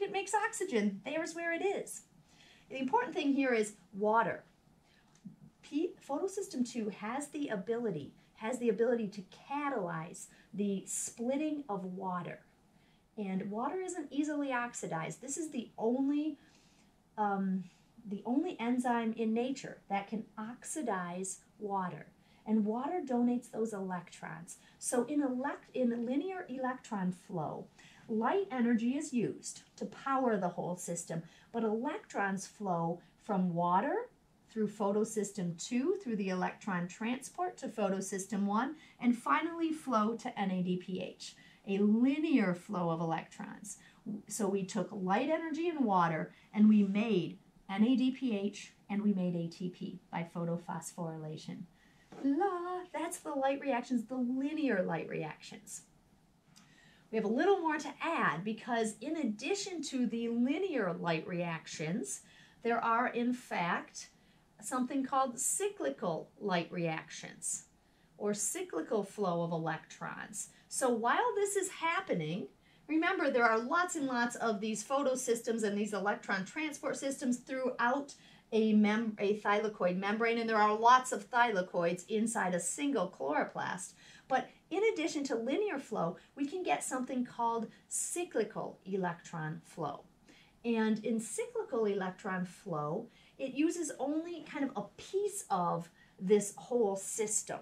it makes oxygen. There's where it is. The important thing here is water. P photosystem 2 has the ability has the ability to catalyze the splitting of water. And water isn't easily oxidized. This is the only um, the only enzyme in nature that can oxidize water. And water donates those electrons. So in, elect in linear electron flow, light energy is used to power the whole system, but electrons flow from water through photosystem 2 through the electron transport to photosystem 1 and finally flow to NADPH, a linear flow of electrons. So we took light energy and water and we made NADPH and we made ATP by photophosphorylation. La, that's the light reactions, the linear light reactions. We have a little more to add because in addition to the linear light reactions, there are in fact something called cyclical light reactions or cyclical flow of electrons. So while this is happening, remember there are lots and lots of these photosystems and these electron transport systems throughout a, mem a thylakoid membrane, and there are lots of thylakoids inside a single chloroplast. But in addition to linear flow, we can get something called cyclical electron flow. And in cyclical electron flow, it uses only kind of a piece of this whole system.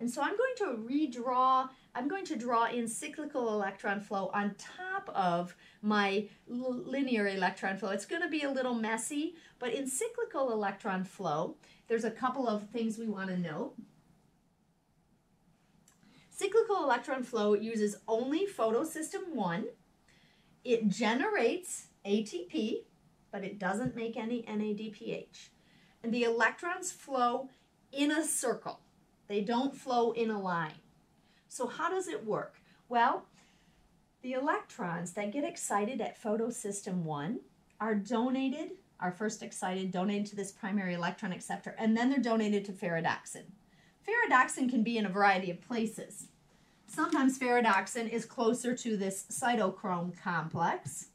And so I'm going to redraw, I'm going to draw in cyclical electron flow on top of my linear electron flow. It's going to be a little messy, but in cyclical electron flow, there's a couple of things we want to note. Cyclical electron flow uses only photosystem 1. It generates ATP, but it doesn't make any NADPH. And the electrons flow in a circle. They don't flow in a line. So how does it work? Well, the electrons that get excited at photosystem 1 are donated, are first excited, donated to this primary electron acceptor, and then they're donated to ferredoxin. Ferredoxin can be in a variety of places. Sometimes ferredoxin is closer to this cytochrome complex,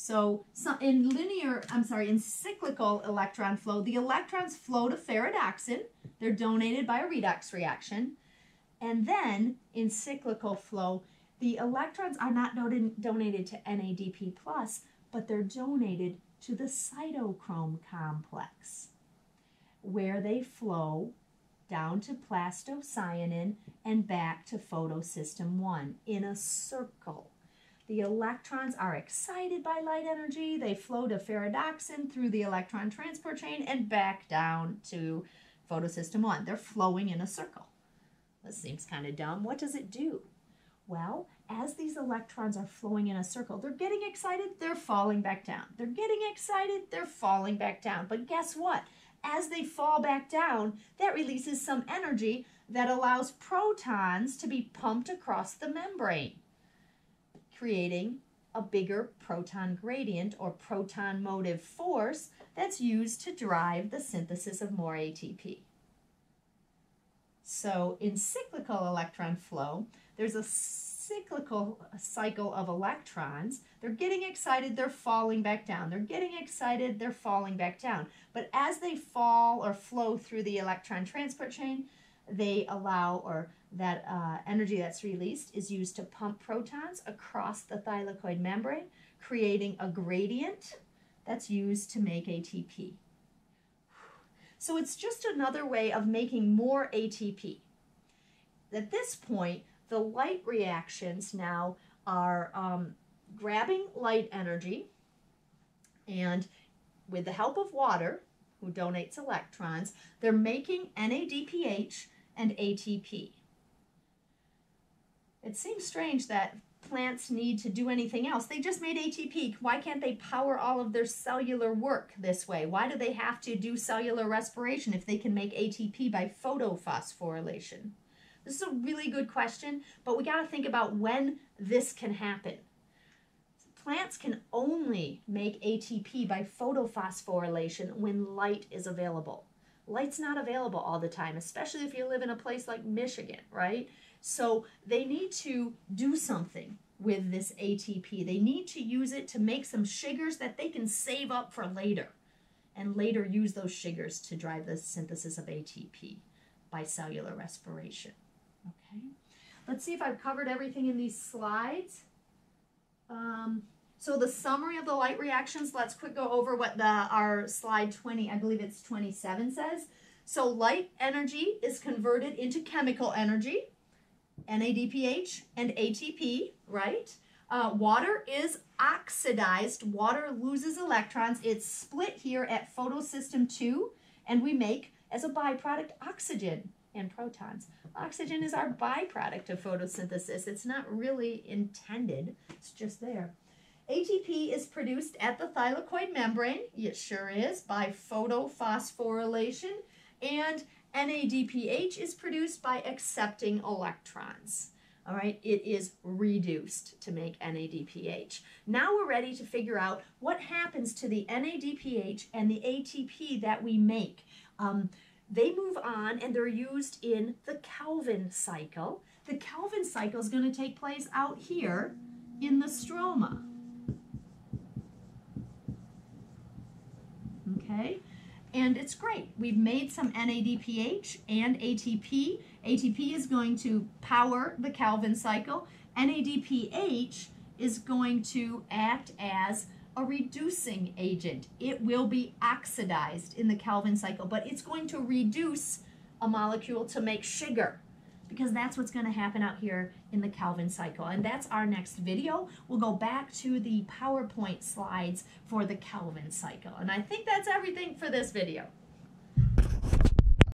so, so in linear, I'm sorry, in cyclical electron flow, the electrons flow to ferredoxin. They're donated by a redox reaction. And then in cyclical flow, the electrons are not donated to NADP+, plus, but they're donated to the cytochrome complex, where they flow down to plastocyanin and back to photosystem 1 in a circle. The electrons are excited by light energy. They flow to ferredoxin through the electron transport chain and back down to photosystem 1. They're flowing in a circle. This seems kind of dumb. What does it do? Well, as these electrons are flowing in a circle, they're getting excited, they're falling back down. They're getting excited, they're falling back down. But guess what? As they fall back down, that releases some energy that allows protons to be pumped across the membrane creating a bigger proton gradient or proton motive force that's used to drive the synthesis of more ATP. So in cyclical electron flow, there's a cyclical cycle of electrons. They're getting excited, they're falling back down. They're getting excited, they're falling back down. But as they fall or flow through the electron transport chain, they allow or that uh, energy that's released is used to pump protons across the thylakoid membrane, creating a gradient that's used to make ATP. So it's just another way of making more ATP. At this point, the light reactions now are um, grabbing light energy and with the help of water, who donates electrons, they're making NADPH and ATP. It seems strange that plants need to do anything else. They just made ATP. Why can't they power all of their cellular work this way? Why do they have to do cellular respiration if they can make ATP by photophosphorylation? This is a really good question, but we got to think about when this can happen. Plants can only make ATP by photophosphorylation when light is available. Light's not available all the time, especially if you live in a place like Michigan, right? So they need to do something with this ATP. They need to use it to make some sugars that they can save up for later and later use those sugars to drive the synthesis of ATP by cellular respiration. Let's see if I've covered everything in these slides. Um, so the summary of the light reactions, let's quick go over what the our slide 20, I believe it's 27 says. So light energy is converted into chemical energy, NADPH and ATP, right? Uh, water is oxidized. Water loses electrons. It's split here at photosystem 2, and we make, as a byproduct, oxygen and protons. Oxygen is our byproduct of photosynthesis. It's not really intended. It's just there. ATP is produced at the thylakoid membrane, it sure is, by photophosphorylation, and NADPH is produced by accepting electrons. All right, it is reduced to make NADPH. Now we're ready to figure out what happens to the NADPH and the ATP that we make. Um, they move on and they're used in the Calvin cycle. The Calvin cycle is going to take place out here in the stroma. Okay, and it's great. We've made some NADPH and ATP. ATP is going to power the Calvin cycle. NADPH is going to act as a reducing agent. It will be oxidized in the Calvin cycle, but it's going to reduce a molecule to make sugar because that's what's going to happen out here in the Calvin cycle. And that's our next video. We'll go back to the PowerPoint slides for the Calvin cycle. And I think that's everything for this video.